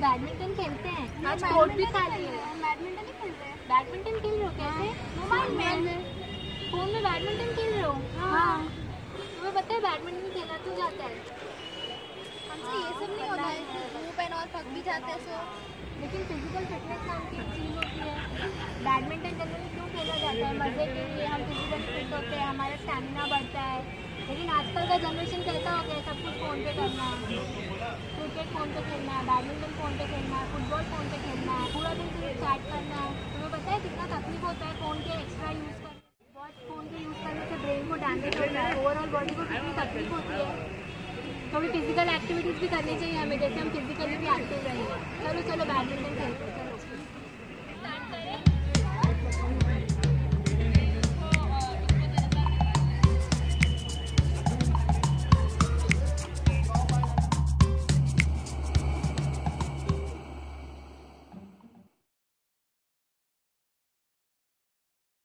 Badminton खेलते हैं। आज कोर्ट भी है। बैडमिंटन ही खेल रहे। हैं बैडमिंटन खेल रहे हो कैसे हाँ। मोबाइल में? फ़ोन में। बैडमिंटन खेल रहे हो? हाँ।, हाँ। तुम्हें पता है बैडमिंटन खेलना तो जाता है? हमसे ये सब नहीं होता है मुँह पहन और थक भी जाते हैं सो। लेकिन फ़िज़िकल फिटनेस नाम की एक चीज़ होती है। बैडमिंटन जनरली क्यों खेला जाता है? मज़े के लिए हम फ़िज़िकल फिट होते हैं हमारा स्टेमिना बढ़ता है। लेकिन आजकल का जनरेशन कैसा हो गया सब कुछ फ़ोन पे करना। बैडमिंटन फ़ोन पे खेलना है, फुटबॉल फ़ोन पे खेलना है, पूरा दिन तुम्हें चैट करना है। तुम्हें पता है कितना तकलीफ़ होता है फ़ोन के एक्स्ट्रा यूज़ करने बहुत फ़ोन के यूज़ करने से ब्रेन को डैमेज होता है ओवरऑल बॉडी को कितनी तकलीफ़ होती है। अभी फ़िज़िकल एक्टिविटीज़ भी करनी चाहिए हमें, जैसे हम फिजिकली भी एक्टिव रहेंगे चलो